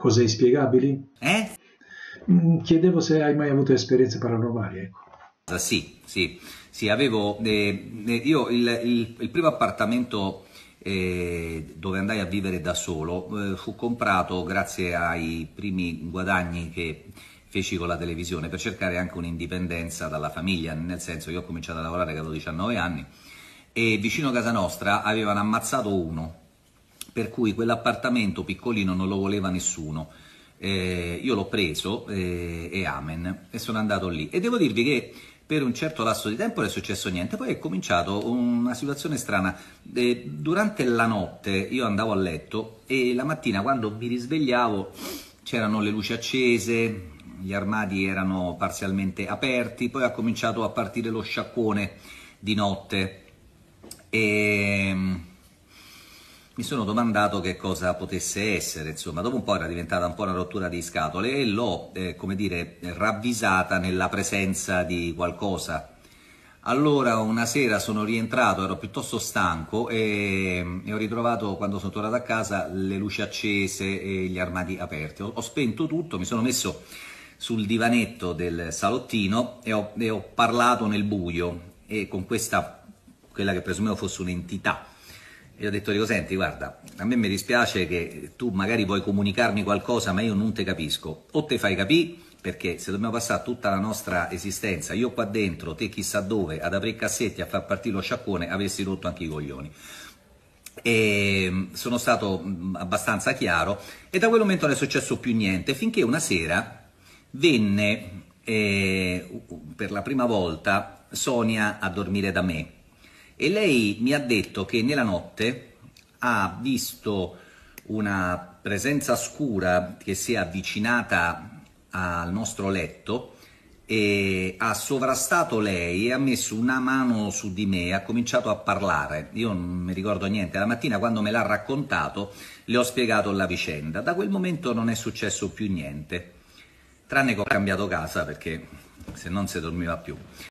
Cose inspiegabili? Eh? Mm, chiedevo se hai mai avuto esperienze paranormali, ecco. Ah, sì, sì, sì, avevo, eh, eh, io il, il, il, primo appartamento eh, dove andai a vivere da solo eh, fu comprato grazie ai primi guadagni che feci con la televisione per cercare anche un'indipendenza dalla famiglia, nel senso che ho cominciato a lavorare che avevo 19 anni e vicino a casa nostra avevano ammazzato uno, per cui quell'appartamento piccolino non lo voleva nessuno. Eh, io l'ho preso eh, e amen, e sono andato lì. E devo dirvi che per un certo lasso di tempo non è successo niente, poi è cominciato una situazione strana. Eh, durante la notte io andavo a letto e la mattina quando mi risvegliavo c'erano le luci accese, gli armadi erano parzialmente aperti, poi ha cominciato a partire lo sciacquone di notte e mi sono domandato che cosa potesse essere, insomma, dopo un po' era diventata un po' una rottura di scatole e l'ho, eh, come dire, ravvisata nella presenza di qualcosa. Allora una sera sono rientrato, ero piuttosto stanco e, e ho ritrovato quando sono tornato a casa le luci accese e gli armadi aperti. Ho, ho spento tutto, mi sono messo sul divanetto del salottino e ho, e ho parlato nel buio e con questa, quella che presumevo fosse un'entità e ho detto, dico, senti, guarda, a me mi dispiace che tu magari vuoi comunicarmi qualcosa, ma io non te capisco. O te fai capire, perché se dobbiamo passare tutta la nostra esistenza, io qua dentro, te chissà dove, ad aprire cassetti, a far partire lo sciacquone, avessi rotto anche i coglioni. E mm, sono stato mm, abbastanza chiaro e da quel momento non è successo più niente, finché una sera venne eh, per la prima volta Sonia a dormire da me e lei mi ha detto che nella notte ha visto una presenza scura che si è avvicinata al nostro letto e ha sovrastato lei e ha messo una mano su di me ha cominciato a parlare. Io non mi ricordo niente. La mattina quando me l'ha raccontato le ho spiegato la vicenda. Da quel momento non è successo più niente, tranne che ho cambiato casa perché se non si dormiva più.